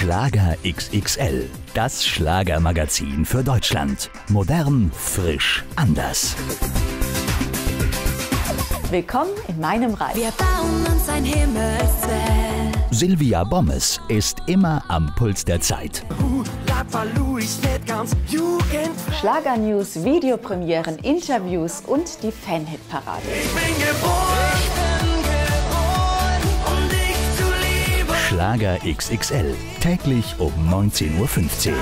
Schlager XXL, das Schlagermagazin für Deutschland. Modern, frisch, anders. Willkommen in meinem Reich. Wir bauen uns ein Himmelswelt. Silvia Bommes ist immer am Puls der Zeit. Schlager-News, Videopremieren, Interviews und die Fanhit-Parade. Schlager XXL, täglich um 19.15 Uhr.